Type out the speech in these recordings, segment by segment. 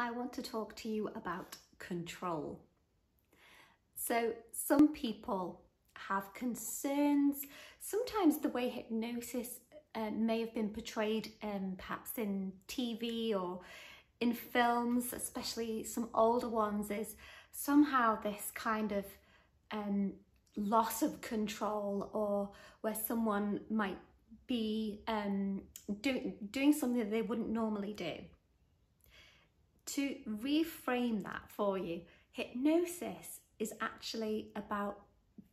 I want to talk to you about control. So, some people have concerns. Sometimes the way hypnosis uh, may have been portrayed, um, perhaps in TV or in films, especially some older ones, is somehow this kind of um, loss of control or where someone might be um, do, doing something that they wouldn't normally do to reframe that for you, hypnosis is actually about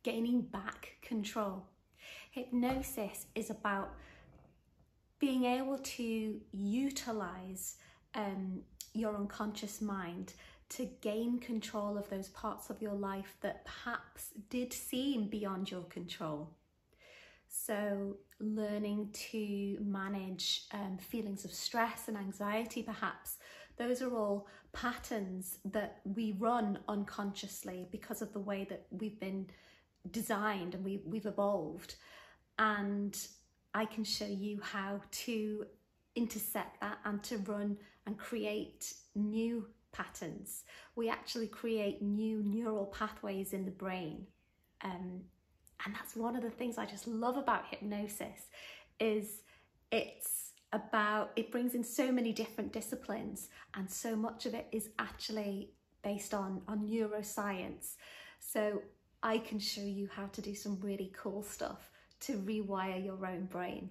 gaining back control. Hypnosis is about being able to utilize um, your unconscious mind to gain control of those parts of your life that perhaps did seem beyond your control. So, learning to manage um, feelings of stress and anxiety, perhaps, those are all patterns that we run unconsciously because of the way that we've been designed and we, we've evolved. And I can show you how to intersect that and to run and create new patterns. We actually create new neural pathways in the brain. Um, and that's one of the things I just love about hypnosis is it's about it brings in so many different disciplines and so much of it is actually based on on neuroscience. So i can show you how to do some really cool stuff to rewire your own brain